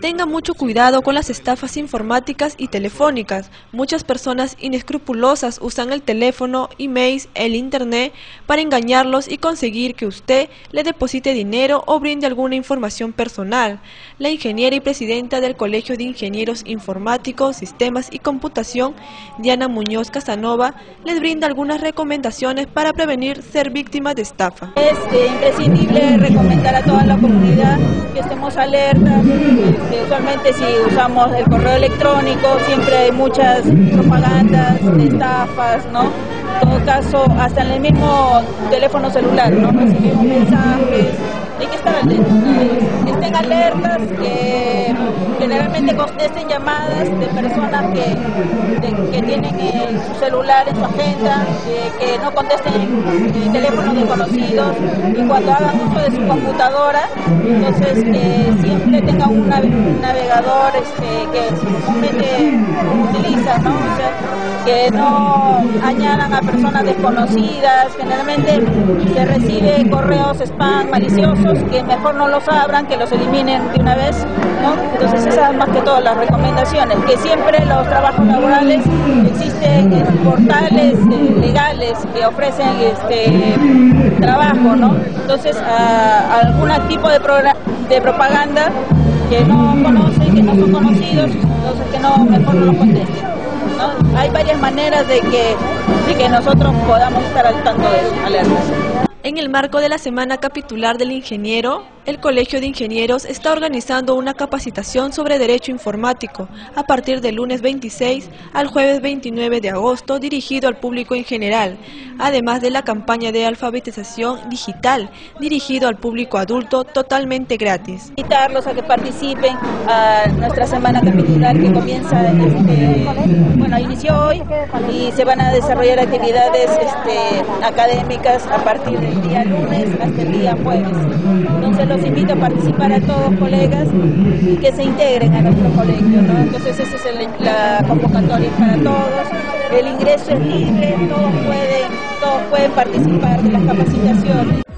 Tenga mucho cuidado con las estafas informáticas y telefónicas. Muchas personas inescrupulosas usan el teléfono, emails, el internet para engañarlos y conseguir que usted le deposite dinero o brinde alguna información personal. La ingeniera y presidenta del Colegio de Ingenieros Informáticos, Sistemas y Computación, Diana Muñoz Casanova, les brinda algunas recomendaciones para prevenir ser víctima de estafa. Es eh, imprescindible recomendar a toda la comunidad que estemos alertas usualmente si usamos el correo electrónico siempre hay muchas propagandas, estafas, ¿no? En todo caso, hasta en el mismo teléfono celular, ¿no? Recibimos mensajes, hay que estar alertas, generalmente contesten llamadas de personas que, que tienen su celular en su agenda, que no contesten en teléfonos desconocidos y cuando hagan uso de su computadora, entonces que siempre tengan un navegador este, que utilizan, ¿no? O sea, que no añadan a personas desconocidas, generalmente se recibe correos spam maliciosos que mejor no los abran, que los eliminen de una vez, ¿no? Entonces esas más que todas las recomendaciones, que siempre los trabajos laborales existen portales eh, legales que ofrecen este trabajo, ¿no? Entonces algún tipo de, de propaganda que no conocen, que no son conocidos, entonces que no, mejor no lo contesten. Hay varias maneras de que, de que nosotros podamos estar al tanto de eso, alertas. En el marco de la Semana Capitular del Ingeniero, el Colegio de Ingenieros está organizando una capacitación sobre Derecho Informático a partir del lunes 26 al jueves 29 de agosto dirigido al público en general, además de la campaña de alfabetización digital dirigido al público adulto totalmente gratis. Invitarlos a que participen a nuestra Semana Capitular que comienza este, bueno, inició hoy y se van a desarrollar actividades este, académicas a partir de el día lunes hasta el día jueves. Entonces los invito a participar a todos colegas y que se integren a nuestro colegio. ¿no? Entonces esa es la convocatoria para todos. El ingreso es libre, todos pueden, todos pueden participar de las capacitaciones.